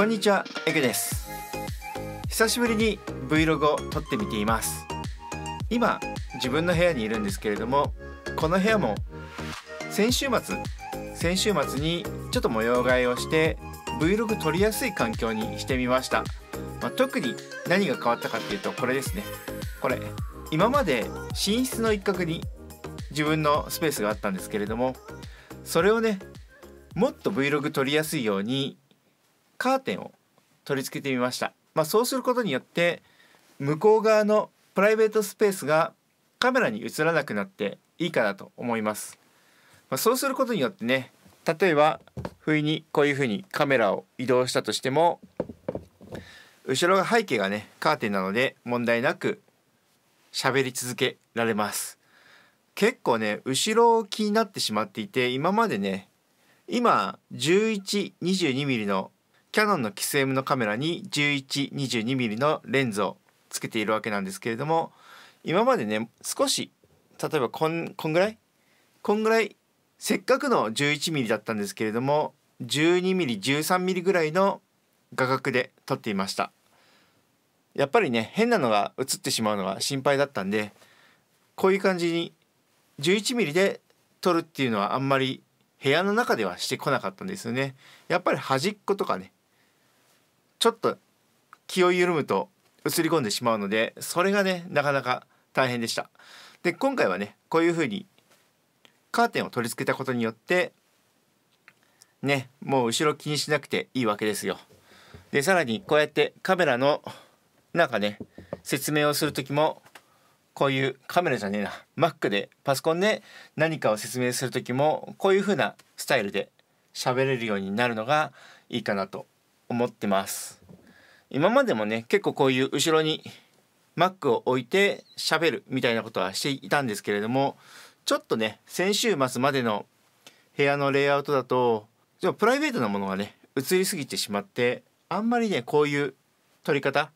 こんにちはエグです。久しぶりに Vlog を撮ってみています。今自分の部屋にいるんですけれどもこの部屋も先週末先週末にちょっと模様替えをして Vlog 撮りやすい環境にしてみました、まあ、特に何が変わったかっていうとこれですね。これ今まで寝室の一角に自分のスペースがあったんですけれどもそれをねもっと Vlog 撮りやすいようにカーテンを取り付けてみました、まあ、そうすることによって向こう側のプライベートスペースがカメラに映らなくなっていいかなと思います、まあ、そうすることによってね例えば不意にこういうふうにカメラを移動したとしても後ろが背景がねカーテンなので問題なく喋り続けられます。結構ね後ろを気になってしまっていて今までね今 1122mm のキヤノンのキス M のカメラに 1122mm のレンズをつけているわけなんですけれども今までね少し例えばこんこんぐらい？こんぐらいせっかくの 11mm だったんですけれども 12mm13mm ぐらいの画角で撮っていました。やっぱりね変なのが映ってしまうのが心配だったんでこういう感じに 11mm で撮るっていうのはあんまり部屋の中ではしてこなかったんですよね。やっぱり端っことかねちょっと気を緩むと映り込んでしまうのでそれがねなかなか大変でした。で今回はねこういう風にカーテンを取り付けたことによってねもう後ろ気にしなくていいわけですよ。でさらにこうやってカメラのなんかね説明をする時もこういうカメラじゃねえな Mac でパソコンで何かを説明する時もこういう風なスタイルで喋れるようになるのがいいかなと思ってます。今までもね結構こういう後ろに Mac を置いて喋るみたいなことはしていたんですけれどもちょっとね先週末までの部屋のレイアウトだとプライベートなものがね映りすぎてしまってあんまりねこういう撮り方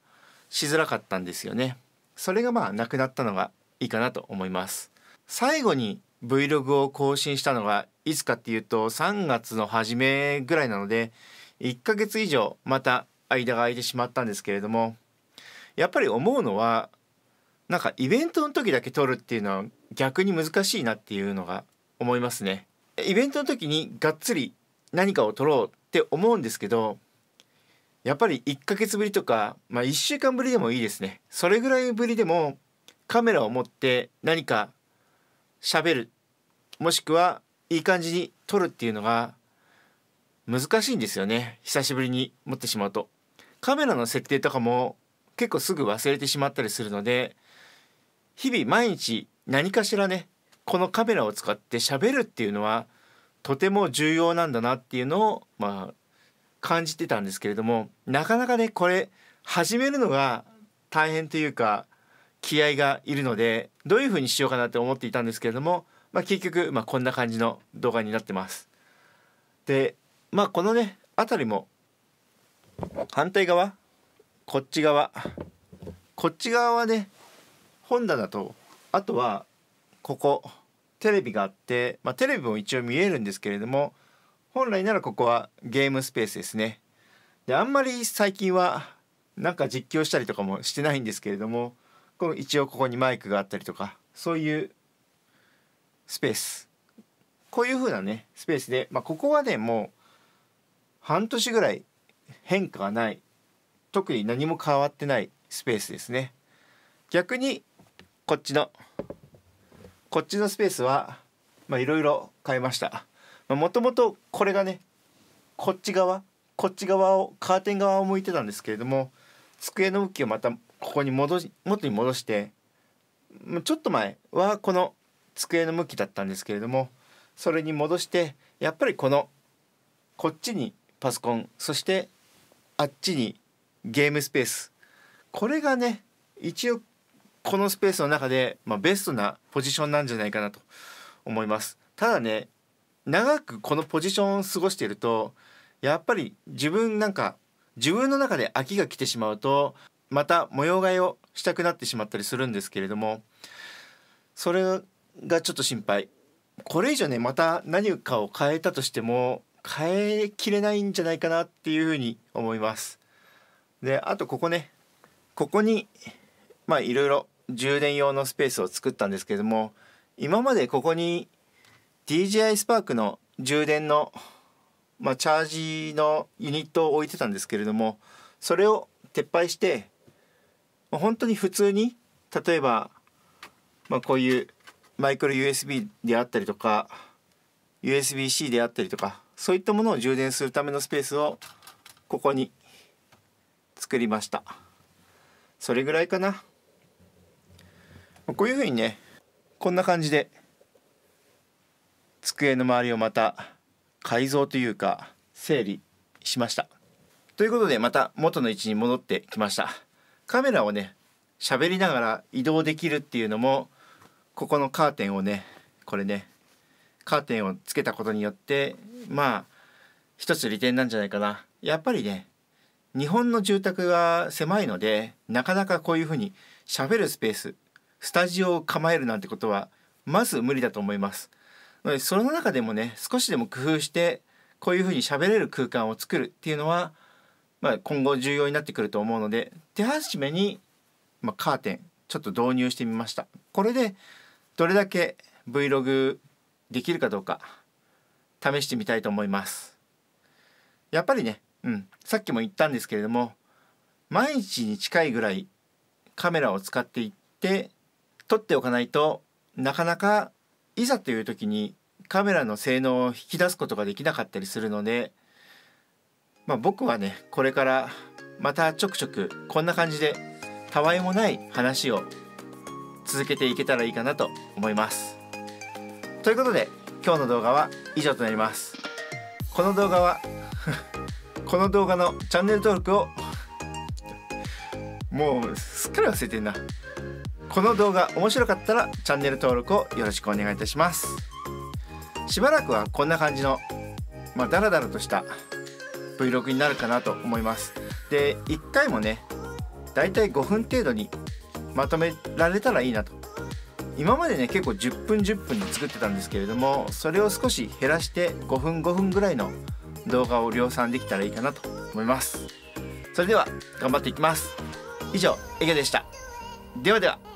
しづらかったんですよね。それがまあなくなったのがいいかなと思います。最後に Vlog を更新したのがいつかっていうと3月の初めぐらいなので1ヶ月以上また間が空いてしまったんですけれどもやっぱり思うのはなんかイベントの時だけ撮るっていうのは逆に難しいなっていうのが思いますね。イベントの時にがっつり何かを撮ろうって思うんですけどやっぱり1ヶ月ぶりとか、まあ、1週間ぶりでもいいですね。それぐらいぶりでもカメラを持って何か喋るもしくはいい感じに撮るっていうのが難しいんですよね。久しぶりに持ってしまうと。カメラの設定とかも結構すぐ忘れてしまったりするので日々毎日何かしらねこのカメラを使って喋るっていうのはとても重要なんだなっていうのをまあ感じてたんですけれどもなかなかねこれ始めるのが大変というか気合がいるのでどういう風にしようかなって思っていたんですけれども、まあ、結局、まあ、こんな感じの動画になってます。でまあこのね辺りも反対側？こっち側？こっち側はね本棚とあとはここテレビがあって、まあ、テレビも一応見えるんですけれども本来ならここはゲームスペースですね。であんまり最近はなんか実況したりとかもしてないんですけれどもこの一応ここにマイクがあったりとかそういうスペース。こういう風なねスペースで、まあ、ここはねもう半年ぐらい変化がない。特に何も変わってないスペースですね。逆にこっちのこっちのスペースはいろいろ変えました。もともとこれがねこっち側こっち側をカーテン側を向いてたんですけれども机の向きをまたここに戻し元に戻してちょっと前はこの机の向きだったんですけれどもそれに戻してやっぱりこのこっちにパソコンそしてあっちにゲームスペース。これがね一応このスペースの中で、まあ、ベストなポジションなんじゃないかなと思います。ただね長くこのポジションを過ごしているとやっぱり自分なんか自分の中で飽きが来てしまうとまた模様替えをしたくなってしまったりするんですけれどもそれがちょっと心配。これ以上ねまた何かを変えたとしても変えきれないんじゃないかなっていうふうに思います。であとここね。ここにまあいろいろ充電用のスペースを作ったんですけども今までここに DJI スパークの充電の、まあ、チャージのユニットを置いてたんですけれどもそれを撤廃して本当に普通に例えば、まあ、こういうマイクロ USB であったりとか USB-C であったりとかそういったものを充電するためのスペースをここに作りました。それぐらいかな。こういうふうにねこんな感じで机の周りをまた改造というか整理しました。ということでまた元の位置に戻ってきました。カメラをね喋りながら移動できるっていうのもここのカーテンをねこれねカーテンをつけたことによってまあ一つ利点なんじゃないかな。やっぱりね日本の住宅が狭いのでなかなかこういうふうに喋るスペーススタジオを構えるなんてことはまず無理だと思います。その中でもね少しでも工夫してこういうふうに喋れる空間を作るっていうのは、まあ、今後重要になってくると思うので手始めに、まあ、カーテンちょっと導入してみました。これでどれだけ Vlog できるかどうか試してみたいと思いますやっぱりね、うん、さっきも言ったんですけれども毎日に近いぐらいカメラを使っていって撮っておかないとなかなかいざという時にカメラの性能を引き出すことができなかったりするので、まあ、僕はねこれからまたちょくちょくこんな感じでたわいもない話を続けていけたらいいかなと思います。ということで今日の動画は以上となります。この動画は この動画のチャンネル登録をもうすっかり忘れてんな。この動画面白かったらチャンネル登録をよろしくお願いいたします。しばらくはこんな感じのまあダラダラとした Vlog になるかなと思います。で1回もねだいたい5分程度にまとめられたらいいなと今までね結構10分10分で作ってたんですけれどもそれを少し減らして5分5分ぐらいの動画を量産できたらいいかなと思います。それでは頑張っていきます。以上エゲでした。ではでは。